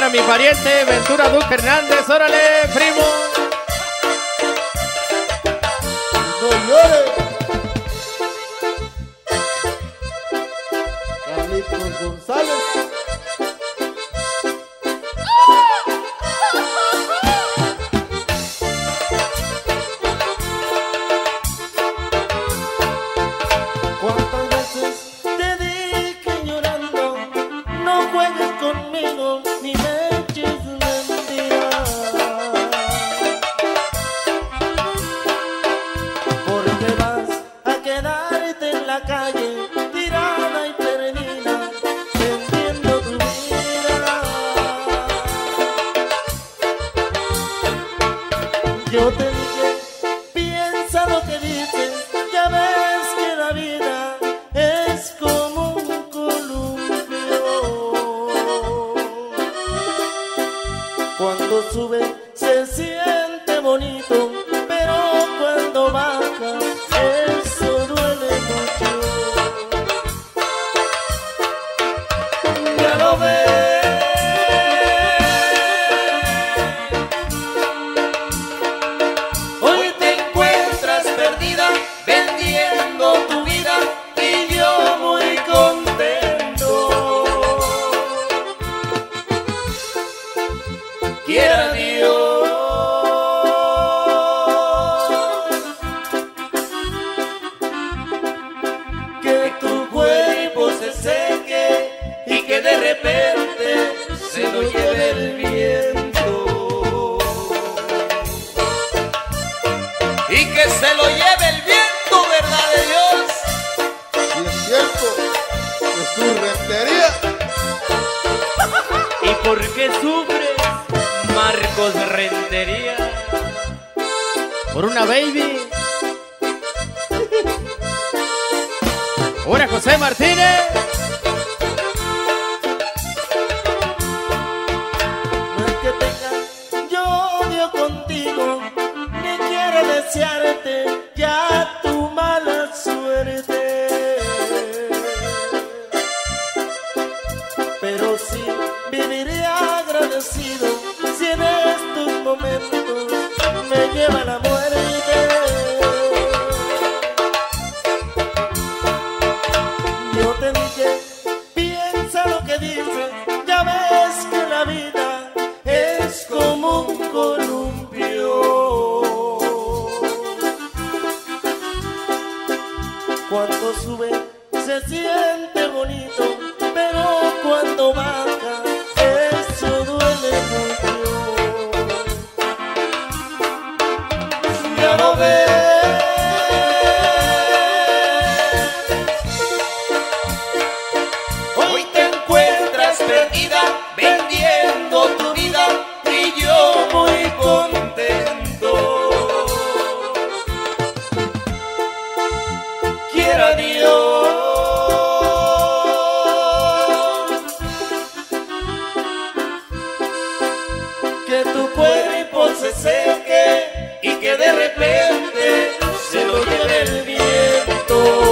para mi pariente Ventura Duque Hernández. Órale, primo. No llores. Carlitos González. La calle tirada y perdida, vendiendo tu vida. Yo te dije, piensa lo que dices, ya ves que la vida es como un columpio. Cuando sube se siente bonito, pero cuando baja vendiendo tu vida y yo muy contento. Quiera Dios que tu cuerpo se seque y que de repente se lo lleve Y que se lo lleve el viento, ¿verdad de Dios? Y es cierto, es su rentería. ¿Y por qué sufres, Marcos Rentería? Por una baby. Ahora José Martínez. Ya tu mala suerte. Pero sí viviría agradecido si en estos momentos me lleva la se siente bonito, pero cuando baja eso duele mucho. Ya lo ves. Hoy te encuentras perdida vendiendo tu vida y yo muy contento. quiera Dios que tu cuerpo se seque y que de repente se lo lleve el viento.